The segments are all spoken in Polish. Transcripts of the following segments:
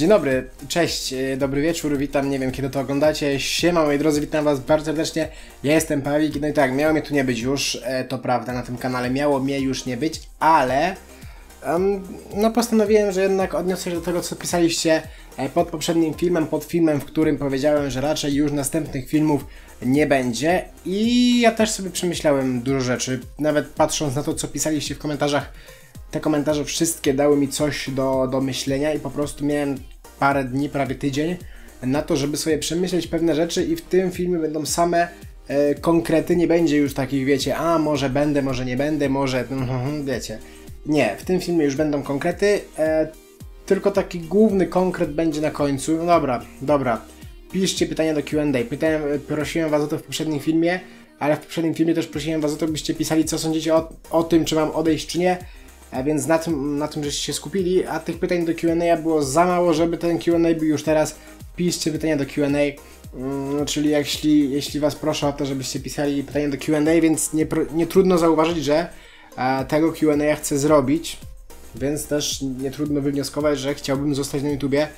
Dzień dobry, cześć, e, dobry wieczór, witam, nie wiem kiedy to oglądacie. Siema moi drodzy, witam was bardzo serdecznie. Ja jestem Pawik, no i tak, miało mnie tu nie być już, e, to prawda, na tym kanale miało mnie już nie być, ale um, no postanowiłem, że jednak odniosę się do tego, co pisaliście e, pod poprzednim filmem, pod filmem, w którym powiedziałem, że raczej już następnych filmów nie będzie i ja też sobie przemyślałem dużo rzeczy, nawet patrząc na to, co pisaliście w komentarzach te komentarze wszystkie dały mi coś do, do myślenia i po prostu miałem parę dni, prawie tydzień na to, żeby sobie przemyśleć pewne rzeczy i w tym filmie będą same e, konkrety, nie będzie już takich, wiecie, a może będę, może nie będę, może, mm, wiecie. Nie, w tym filmie już będą konkrety, e, tylko taki główny konkret będzie na końcu. No dobra, dobra. Piszcie pytania do Q&A. Pytałem, prosiłem was o to w poprzednim filmie, ale w poprzednim filmie też prosiłem was o to, byście pisali, co sądzicie o, o tym, czy mam odejść, czy nie. A więc na tym, na tym żeście się skupili, a tych pytań do Q&A było za mało, żeby ten Q&A był już teraz. Piszcie pytania do Q&A, mm, czyli jeśli, jeśli Was proszę o to, żebyście pisali pytania do Q&A, więc nie, nie trudno zauważyć, że e, tego Q&A chcę zrobić, więc też nie trudno wywnioskować, że chciałbym zostać na YouTubie,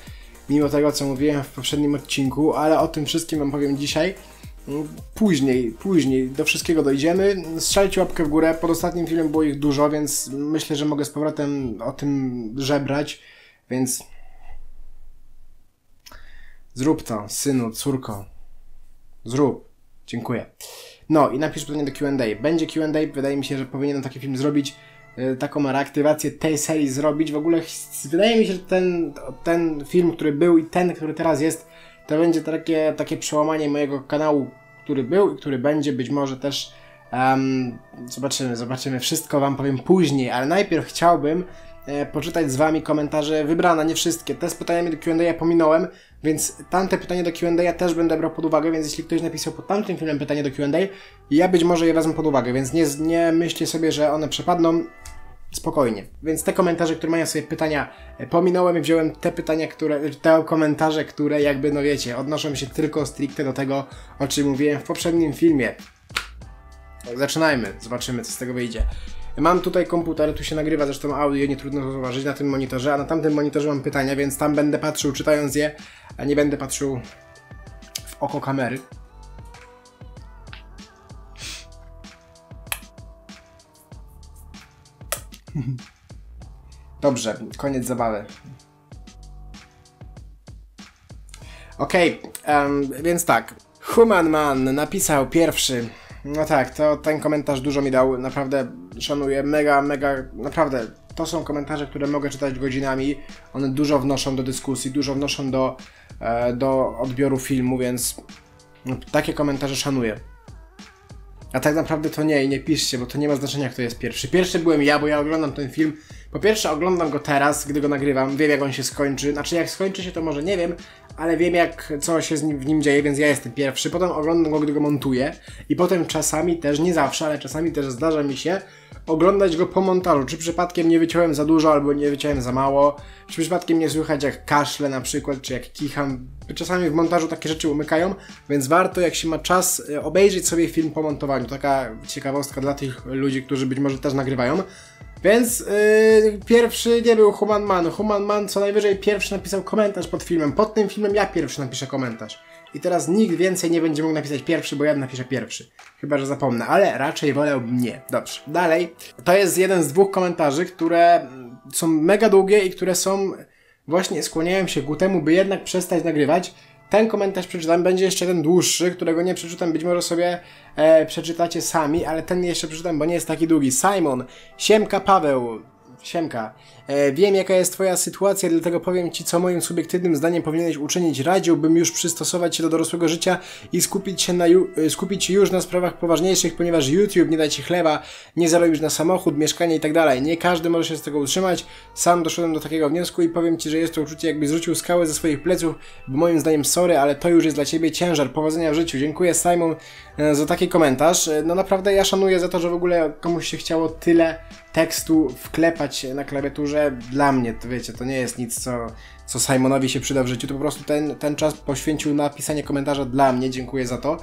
mimo tego, co mówiłem w poprzednim odcinku, ale o tym wszystkim Wam powiem dzisiaj. Później, później do wszystkiego dojdziemy. Strzelcie łapkę w górę. Pod ostatnim filmem było ich dużo, więc myślę, że mogę z powrotem o tym żebrać. Więc zrób to, synu, córko. Zrób. Dziękuję. No i napisz pytanie do Q&A. Będzie Q&A, wydaje mi się, że powinienem taki film zrobić, e, taką reaktywację tej serii zrobić. W ogóle wydaje mi się, że ten, ten film, który był i ten, który teraz jest, to będzie takie, takie przełamanie mojego kanału, który był i który będzie, być może też um, zobaczymy, zobaczymy, wszystko Wam powiem później, ale najpierw chciałbym e, poczytać z Wami komentarze wybrane, nie wszystkie. Te z pytaniami do Q&A pominąłem, więc tamte pytanie do Q&A też będę brał pod uwagę, więc jeśli ktoś napisał pod tamtym filmem pytanie do Q&A, ja być może je wezmę pod uwagę, więc nie, nie myślcie sobie, że one przepadną, spokojnie. Więc te komentarze, które mają sobie pytania, e, pominąłem i wziąłem te pytania, które, te komentarze, które jakby, no wiecie, odnoszą się tylko stricte do tego, o czym mówiłem w poprzednim filmie. Zaczynajmy, zobaczymy, co z tego wyjdzie. Mam tutaj komputer, tu się nagrywa zresztą audio, nie trudno zauważyć na tym monitorze, a na tamtym monitorze mam pytania, więc tam będę patrzył czytając je, a nie będę patrzył w oko kamery. Dobrze, koniec zabawy. Okej, okay, um, więc tak. Human Man napisał pierwszy. No tak, to ten komentarz dużo mi dał. Naprawdę szanuję. Mega, mega, naprawdę. To są komentarze, które mogę czytać godzinami. One dużo wnoszą do dyskusji, dużo wnoszą do, e, do odbioru filmu, więc takie komentarze szanuję. A tak naprawdę to nie i nie piszcie, bo to nie ma znaczenia, kto jest pierwszy. Pierwszy byłem ja, bo ja oglądam ten film. Po pierwsze, oglądam go teraz, gdy go nagrywam. Wiem, jak on się skończy. Znaczy, jak skończy się, to może nie wiem, ale wiem, jak co się nim, w nim dzieje, więc ja jestem pierwszy. Potem oglądam go, gdy go montuję. I potem czasami też, nie zawsze, ale czasami też zdarza mi się oglądać go po montażu. Czy przypadkiem nie wyciąłem za dużo, albo nie wyciąłem za mało. Czy przypadkiem nie słychać jak kaszle na przykład, czy jak kicham. Czasami w montażu takie rzeczy umykają, więc warto, jak się ma czas, e, obejrzeć sobie film po montowaniu. Taka ciekawostka dla tych ludzi, którzy być może też nagrywają. Więc yy, pierwszy nie był Human Man. Human Man co najwyżej pierwszy napisał komentarz pod filmem. Pod tym filmem ja pierwszy napiszę komentarz. I teraz nikt więcej nie będzie mógł napisać pierwszy, bo ja napiszę pierwszy. Chyba, że zapomnę, ale raczej wolałbym nie. Dobrze. Dalej. To jest jeden z dwóch komentarzy, które są mega długie i które są właśnie skłaniają się ku temu, by jednak przestać nagrywać. Ten komentarz przeczytam, będzie jeszcze ten dłuższy, którego nie przeczytam, być może sobie e, przeczytacie sami, ale ten jeszcze przeczytam, bo nie jest taki długi. Simon, Siemka Paweł, Siemka. E, wiem, jaka jest Twoja sytuacja, dlatego powiem Ci, co moim subiektywnym zdaniem powinieneś uczynić. Radziłbym już przystosować się do dorosłego życia i skupić się, na ju- e, skupić już na sprawach poważniejszych, ponieważ YouTube nie da Ci chleba, nie zarobisz na samochód, mieszkanie i tak. Nie każdy może się z tego utrzymać. Sam doszedłem do takiego wniosku i powiem Ci, że jest to uczucie, jakby zrzucił skałę ze swoich pleców, bo moim zdaniem sorry, ale to już jest dla Ciebie ciężar. Powodzenia w życiu. Dziękuję Simon e, za taki komentarz. No naprawdę ja szanuję za to, że w ogóle komuś się chciało tyle tekstu wklepać na klawiaturze, dla mnie, to wiecie, to nie jest nic, co, co Simonowi się przyda w życiu, to po prostu ten, ten czas poświęcił na pisanie komentarza dla mnie, dziękuję za to.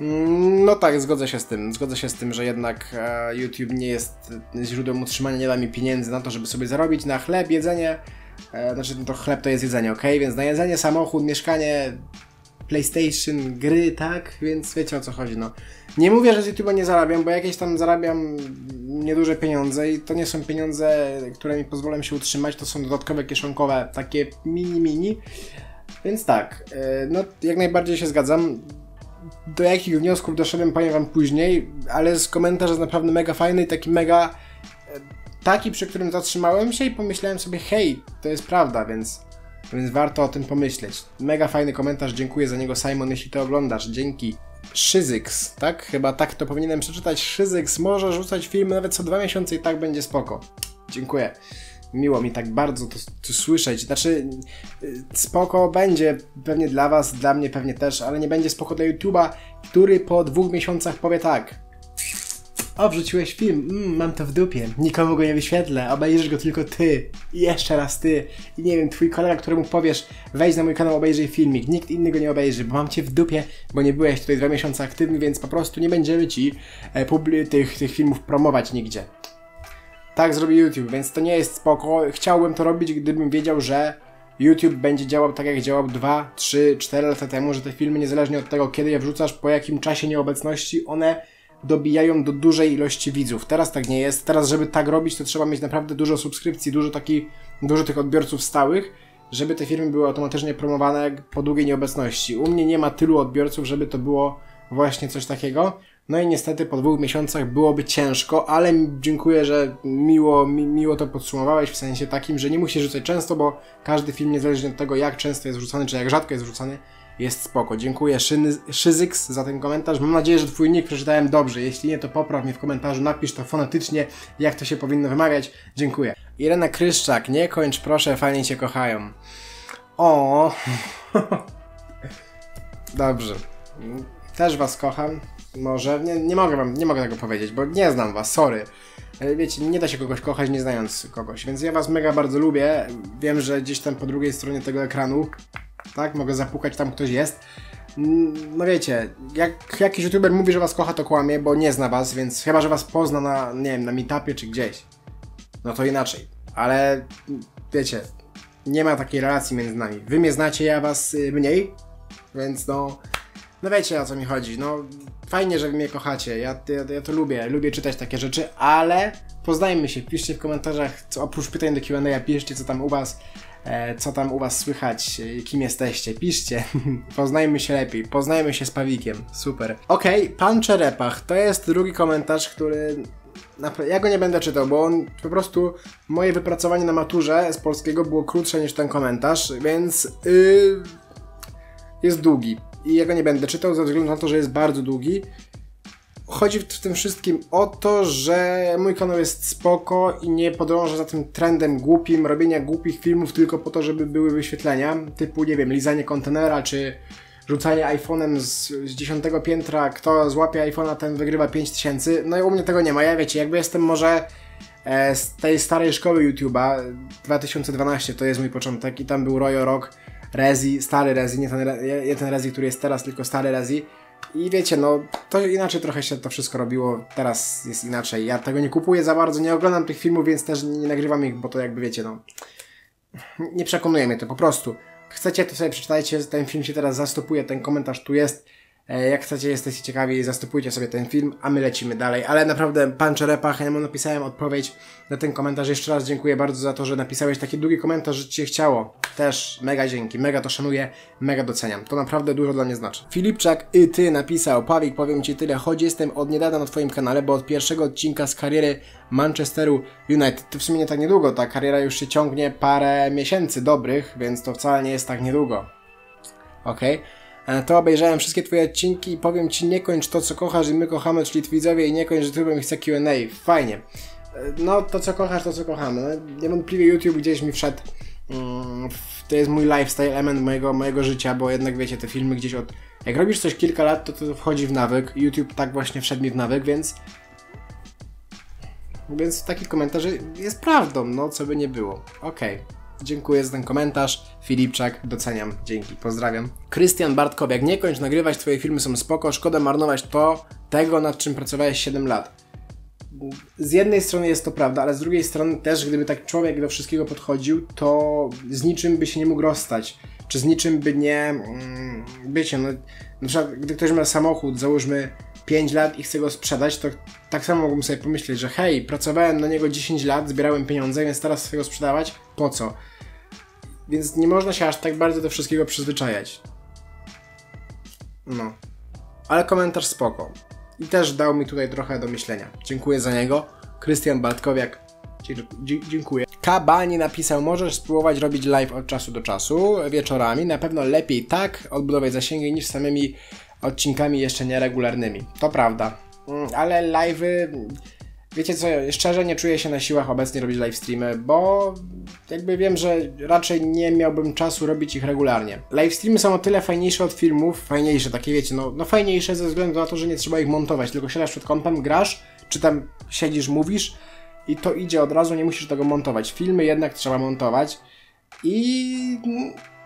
Mm, no tak, zgodzę się z tym. Zgodzę się z tym, że jednak e, YouTube nie jest źródłem utrzymania, nie da mi pieniędzy na to, żeby sobie zarobić na chleb, jedzenie, E, znaczy, no to chleb to jest jedzenie, ok? Więc na jedzenie, samochód, mieszkanie, PlayStation, gry, tak? Więc wiecie o co chodzi, no. Nie mówię, że z YouTube'a nie zarabiam, bo jakieś tam zarabiam nieduże pieniądze i to nie są pieniądze, które mi pozwolą się utrzymać, to są dodatkowe kieszonkowe, takie mini, mini. Więc tak, e, no jak najbardziej się zgadzam. Do jakich wniosków doszedłem, powiem wam później, ale z komentarz jest naprawdę mega fajny i taki mega e, taki, przy którym zatrzymałem się i pomyślałem sobie, hej, to jest prawda, więc, więc warto o tym pomyśleć. Mega fajny komentarz, dziękuję za niego Simon, jeśli to oglądasz, dzięki. Szyzyks, tak? Chyba tak to powinienem przeczytać. Szyzyks może rzucać filmy nawet co dwa miesiące i tak będzie spoko. Dziękuję. Miło mi tak bardzo to, to słyszeć. Znaczy, y, spoko będzie pewnie dla Was, dla mnie pewnie też, ale nie będzie spoko dla YouTube'a, który po dwóch miesiącach powie tak. O, wrzuciłeś film, mm, mam to w dupie, nikomu go nie wyświetlę, obejrzysz go tylko ty. I jeszcze raz ty. I nie wiem, twój kolega, któremu powiesz, wejdź na mój kanał, obejrzyj filmik, nikt inny go nie obejrzy, bo mam cię w dupie, bo nie byłeś tutaj dwa miesiące aktywny, więc po prostu nie będziemy ci e, publi- tych, tych filmów promować nigdzie. Tak zrobi YouTube, więc to nie jest spoko. Chciałbym to robić, gdybym wiedział, że YouTube będzie działał tak jak działał 2, 3, 4 lata temu, że te filmy niezależnie od tego, kiedy je wrzucasz, po jakim czasie nieobecności, one dobijają do dużej ilości widzów. Teraz tak nie jest. Teraz, żeby tak robić, to trzeba mieć naprawdę dużo subskrypcji, dużo, taki, dużo tych odbiorców stałych, żeby te filmy były automatycznie promowane po długiej nieobecności. U mnie nie ma tylu odbiorców, żeby to było właśnie coś takiego. No i niestety po dwóch miesiącach byłoby ciężko, ale dziękuję, że miło, mi, miło to podsumowałeś w sensie takim, że nie musisz rzucać często, bo każdy film, niezależnie od tego, jak często jest wrzucany, czy jak rzadko jest wrzucany, jest spoko. Dziękuję Szyzyks za ten komentarz. Mam nadzieję, że twój nick przeczytałem dobrze. Jeśli nie, to popraw mnie w komentarzu, napisz to fonetycznie, jak to się powinno wymawiać. Dziękuję. Irena Kryszczak, nie kończ proszę, fajnie cię kochają. O. Dobrze. Też was kocham. Może. Nie, nie mogę wam, nie mogę tego powiedzieć, bo nie znam was, sorry. Wiecie, nie da się kogoś kochać nie znając kogoś, więc ja was mega bardzo lubię. Wiem, że gdzieś tam po drugiej stronie tego ekranu tak? Mogę zapukać, tam ktoś jest. Mm, no wiecie, jak jakiś youtuber mówi, że was kocha, to kłamie, bo nie zna was, więc chyba, że was pozna na, nie wiem, na meetupie czy gdzieś, no to inaczej. Ale wiecie, nie ma takiej relacji między nami. Wy mnie znacie, ja was y, mniej, więc no, no wiecie o co mi chodzi. No fajnie, że wy mnie kochacie, ja, ja, ja to lubię, lubię czytać takie rzeczy, ale poznajmy się, piszcie w komentarzach, co, oprócz pytań do Q&A, piszcie co tam u was co tam u Was słychać, e, kim jesteście, piszcie. Poznajmy się lepiej, poznajmy się z Pawikiem, super. Okej, okay, pan Czerepach, to jest drugi komentarz, który ja go nie będę czytał, bo on po prostu moje wypracowanie na maturze z polskiego było krótsze niż ten komentarz, więc yy, jest długi. I ja go nie będę czytał ze względu na to, że jest bardzo długi. Chodzi w tym wszystkim o to, że mój kanał jest spoko i nie podąża za tym trendem głupim, robienia głupich filmów tylko po to, żeby były wyświetlenia, typu, nie wiem, lizanie kontenera, czy rzucanie iPhone'em z, z 10 piętra, kto złapie iPhone'a, ten wygrywa 5000. No i u mnie tego nie ma. Ja wiecie, jakby jestem może e, z tej starej szkoły YouTube'a, 2012 to jest mój początek i tam był Royo Rock, Rezi, stary Rezi, nie ten, nie ten Rezi, który jest teraz, tylko stary Rezi. I wiecie, no to inaczej trochę się to wszystko robiło, teraz jest inaczej. Ja tego nie kupuję za bardzo, nie oglądam tych filmów, więc też nie nagrywam ich, bo to jakby wiecie, no nie przekonuje mnie to po prostu. Chcecie, to sobie przeczytajcie, ten film się teraz zastopuje, ten komentarz tu jest. E, jak chcecie, jesteście ciekawi, zastopujcie sobie ten film, a my lecimy dalej. Ale naprawdę, pan Czerepach, ja mu napisałem odpowiedź na ten komentarz. Jeszcze raz dziękuję bardzo za to, że napisałeś taki długi komentarz, że ci się chciało. Też mega dzięki, mega to szanuję, mega doceniam. To naprawdę dużo dla mnie znaczy. Filipczak i ty napisał, Pawik, powiem ci tyle, choć jestem od niedawna na twoim kanale, bo od pierwszego odcinka z kariery Manchesteru United, to w sumie nie tak niedługo, ta kariera już się ciągnie parę miesięcy dobrych, więc to wcale nie jest tak niedługo. Okej. Okay? E, to obejrzałem wszystkie twoje odcinki i powiem ci, nie kończ to, co kochasz i my kochamy, czyli widzowie i nie kończ, że YouTube chce Q&A. Fajnie. E, no, to co kochasz, to co kochamy. No, niewątpliwie YouTube gdzieś mi wszedł. Mm, to jest mój lifestyle, element mojego, mojego życia, bo jednak wiecie, te filmy gdzieś od... Jak robisz coś kilka lat, to to wchodzi w nawyk. YouTube tak właśnie wszedł mi w nawyk, więc... Więc taki komentarz jest prawdą, no co by nie było. Okej. Okay. Dziękuję za ten komentarz. Filipczak, doceniam. Dzięki, pozdrawiam. Krystian Bartkowiak, nie kończ nagrywać, twoje filmy są spoko, szkoda marnować to, tego nad czym pracowałeś 7 lat. z jednej strony jest to prawda, ale z drugiej strony też, gdyby tak człowiek do wszystkiego podchodził, to z niczym by się nie mógł rozstać. Czy z niczym by nie. Mm, wiecie, no, na przykład, gdy ktoś ma samochód, załóżmy 5 lat i chce go sprzedać, to tak samo mógłbym sobie pomyśleć, że hej, pracowałem na niego 10 lat, zbierałem pieniądze, więc teraz chcę go sprzedawać. Po co? Więc nie można się aż tak bardzo do wszystkiego przyzwyczajać. No. Ale komentarz spoko. I też dał mi tutaj trochę do myślenia. Dziękuję za niego. Krystian Bartkowiak. Dziękuję. Kabani napisał, możesz spróbować robić live od czasu do czasu, wieczorami. Na pewno lepiej tak odbudować zasięgi niż samymi odcinkami jeszcze nieregularnymi. To prawda. Mm, ale live'y Wiecie co, szczerze nie czuję się na siłach obecnie robić live streamy, bo jakby wiem, że raczej nie miałbym czasu robić ich regularnie. Live streamy są o tyle fajniejsze od filmów, fajniejsze, takie wiecie, no, no fajniejsze ze względu na to, że nie trzeba ich montować, tylko siadasz przed kompem, grasz, czy tam siedzisz, mówisz i to idzie od razu, nie musisz tego montować. Filmy jednak trzeba montować i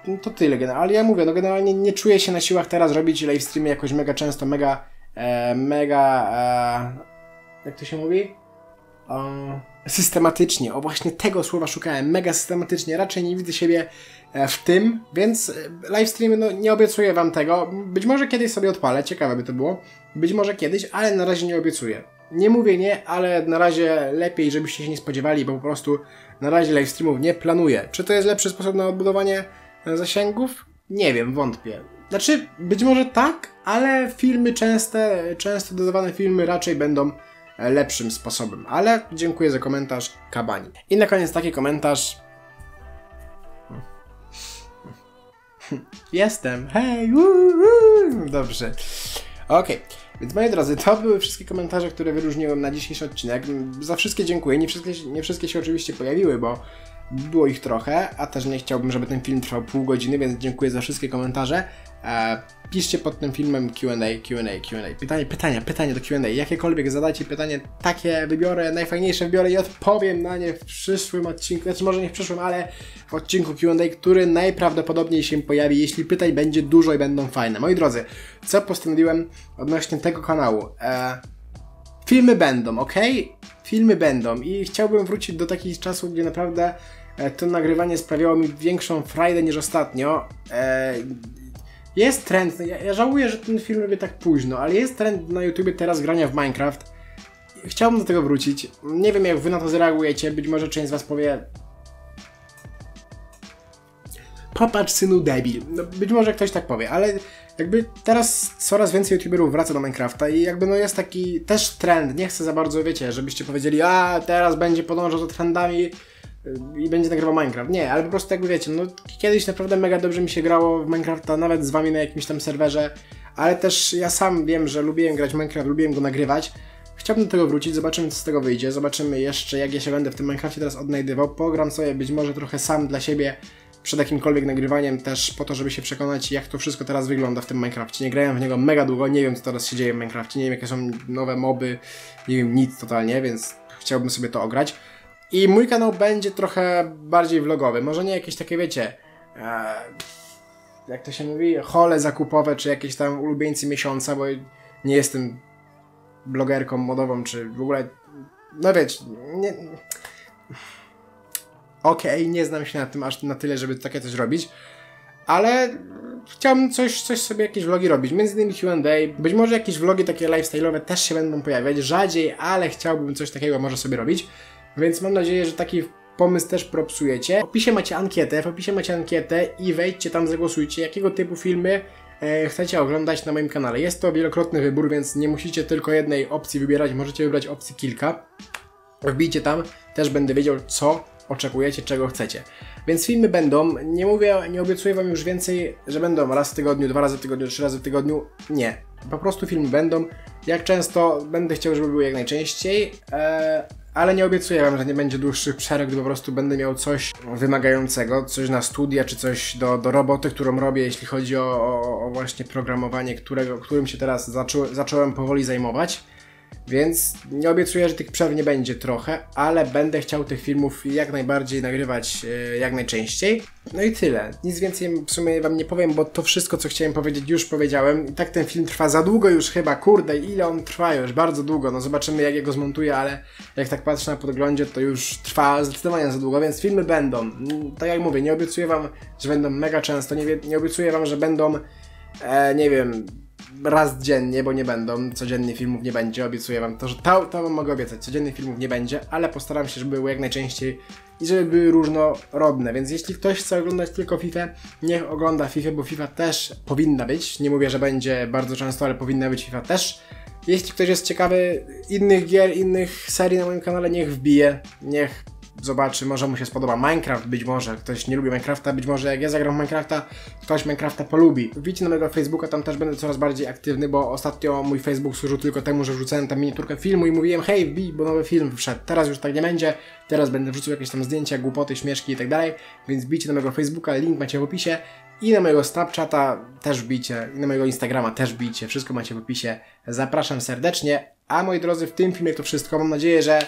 no, to tyle generalnie. Ja mówię, no generalnie nie czuję się na siłach teraz robić live streamy jakoś mega często, mega, e, mega, e, jak to się mówi? systematycznie. O właśnie tego słowa szukałem. Mega systematycznie. Raczej nie widzę siebie e, w tym, więc e, live streamy no, nie obiecuję wam tego. Być może kiedyś sobie odpalę, ciekawe by to było. Być może kiedyś, ale na razie nie obiecuję. Nie mówię nie, ale na razie lepiej, żebyście się nie spodziewali, bo po prostu na razie live streamów nie planuję. Czy to jest lepszy sposób na odbudowanie e, zasięgów? Nie wiem, wątpię. Znaczy, być może tak, ale filmy częste, często dodawane filmy raczej będą lepszym sposobem. Ale dziękuję za komentarz Kabani. I na koniec taki komentarz. Jestem, hej, dobrze. Okej, okay. więc moi drodzy, to były wszystkie komentarze, które wyróżniłem na dzisiejszy odcinek. Za wszystkie dziękuję. Nie wszystkie, nie wszystkie się oczywiście pojawiły, bo było ich trochę, a też nie chciałbym, żeby ten film trwał pół godziny, więc dziękuję za wszystkie komentarze. E, piszcie pod tym filmem Q&A, Q&A, Q&A. Pytanie, pytanie, pytanie do Q&A. Jakiekolwiek zadajcie pytanie, takie wybiorę, najfajniejsze wybiorę i odpowiem na nie w przyszłym odcinku. Znaczy może nie w przyszłym, ale w odcinku Q&A, który najprawdopodobniej się pojawi, jeśli pytań będzie dużo i będą fajne. Moi drodzy, co postanowiłem odnośnie tego kanału? E, filmy będą, ok? Filmy będą i chciałbym wrócić do takich czasów, gdzie naprawdę e, to nagrywanie sprawiało mi większą frajdę niż ostatnio. E, jest trend, ja, ja, żałuję, że ten film robię tak późno, ale jest trend na YouTubie teraz grania w Minecraft. Chciałbym do tego wrócić. Nie wiem, jak wy na to zareagujecie. Być może część z was powie... Popatrz, synu debil. No, być może ktoś tak powie, ale jakby teraz coraz więcej youtuberów wraca do Minecrafta i jakby no jest taki też trend. Nie chcę za bardzo, wiecie, żebyście powiedzieli, a teraz będzie podążał za trendami i będzie nagrywał Minecraft. Nie, ale po prostu jakby wiecie, no kiedyś naprawdę mega dobrze mi się grało w Minecrafta, nawet z wami na jakimś tam serwerze, ale też ja sam wiem, że lubiłem grać Minecraft, lubiłem go nagrywać. Chciałbym do tego wrócić, zobaczymy co z tego wyjdzie, zobaczymy jeszcze jak ja się będę w tym Minecrafcie teraz odnajdywał. Pogram sobie być może trochę sam dla siebie przed jakimkolwiek nagrywaniem też po to, żeby się przekonać jak to wszystko teraz wygląda w tym Minecrafcie. Nie grałem w niego mega długo, nie wiem co teraz się dzieje w Minecrafcie, nie wiem jakie są nowe moby, nie wiem nic totalnie, więc chciałbym sobie to ograć. I mój kanał będzie trochę bardziej vlogowy. Może nie jakieś takie, wiecie, e, jak to się mówi, hole zakupowe, czy jakieś tam ulubieńcy miesiąca, bo nie jestem blogerką modową, czy w ogóle, no wiecie, nie... Okej, okay, nie znam się na tym aż na tyle, żeby takie coś robić, ale chciałbym coś, coś sobie, jakieś vlogi robić, między innymi Q&A, być może jakieś vlogi takie lifestyle'owe też się będą pojawiać, rzadziej, ale chciałbym coś takiego może sobie robić. Więc mam nadzieję, że taki pomysł też propsujecie. W opisie macie ankietę, w opisie macie ankietę i wejdźcie tam, zagłosujcie, jakiego typu filmy e, chcecie oglądać na moim kanale. Jest to wielokrotny wybór, więc nie musicie tylko jednej opcji wybierać, możecie wybrać opcji kilka. Wbijcie tam, też będę wiedział, co oczekujecie, czego chcecie. Więc filmy będą, nie mówię, nie obiecuję wam już więcej, że będą raz w tygodniu, dwa razy w tygodniu, trzy razy w tygodniu. Nie. Po prostu filmy będą. Jak często będę chciał, żeby były jak najczęściej. Eee, ale nie obiecuję wam, że nie będzie dłuższych przerw, gdy po prostu będę miał coś wymagającego, coś na studia, czy coś do, do roboty, którą robię, jeśli chodzi o, o, o właśnie programowanie, którego, którym się teraz zaczą, zacząłem powoli zajmować. Więc nie obiecuję, że tych przerw nie będzie trochę, ale będę chciał tych filmów jak najbardziej nagrywać e, jak najczęściej. No i tyle. Nic więcej w sumie wam nie powiem, bo to wszystko, co chciałem powiedzieć, już powiedziałem. I tak ten film trwa za długo już chyba, kurde, ile on trwa już? Bardzo długo. No zobaczymy, jak jego zmontuję, ale jak tak patrzę na podglądzie, to już trwa zdecydowanie za długo, więc filmy będą. Tak jak mówię, nie obiecuję wam, że będą mega często, nie, nie obiecuję wam, że będą, e, nie wiem, raz dziennie, bo nie będą, codziennie filmów nie będzie, obiecuję wam to, że to, to mogę obiecać, codziennych filmów nie będzie, ale postaram się, żeby były jak najczęściej i żeby były różnorodne, więc jeśli ktoś chce oglądać tylko FIFA, niech ogląda FIFA, bo FIFA też powinna być, nie mówię, że będzie bardzo często, ale powinna być FIFA też. Jeśli ktoś jest ciekawy innych gier, innych serii na moim kanale, niech wbije, niech zobaczy, może mu się spodoba Minecraft, być może ktoś nie lubi Minecrafta, być może jak ja zagram Minecrafta, ktoś Minecrafta polubi. Wbijcie na mojego Facebooka, tam też będę coraz bardziej aktywny, bo ostatnio mój Facebook służył tylko temu, że wrzucałem tam miniaturkę filmu i mówiłem hej, wbij, bo nowy film wszedł. Teraz już tak nie będzie, teraz będę wrzucał jakieś tam zdjęcia, głupoty, śmieszki i tak dalej, więc wbijcie na mojego Facebooka, link macie w opisie i na mojego Snapchata też wbijcie, i na mojego Instagrama też wbijcie, wszystko macie w opisie. Zapraszam serdecznie, a moi drodzy, w tym filmie to wszystko. Mam nadzieję, że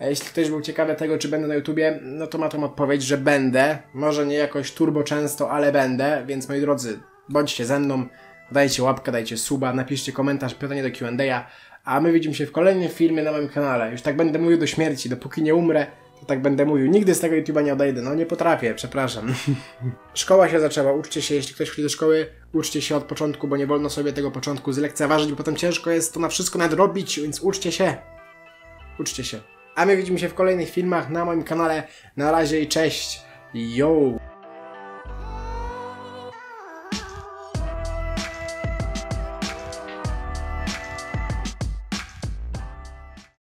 Jeśli ktoś był ciekawy tego, czy będę na YouTubie, no to ma tą odpowiedź, że będę. Może nie jakoś turbo często, ale będę, więc moi drodzy, bądźcie ze mną, dajcie łapkę, dajcie suba, napiszcie komentarz, pytanie do Q&A, a my widzimy się w kolejnym filmie na moim kanale. Już tak będę mówił do śmierci, dopóki nie umrę, to tak będę mówił. Nigdy z tego YouTube'a nie odejdę, no nie potrafię, przepraszam. Szkoła się zaczęła, uczcie się, jeśli ktoś chodzi do szkoły, uczcie się od początku, bo nie wolno sobie tego początku zlekceważyć, bo potem ciężko jest to na wszystko nadrobić, więc uczcie się. Uczcie się. A my widzimy się w kolejnych filmach na moim kanale. Na razie i cześć. Yo!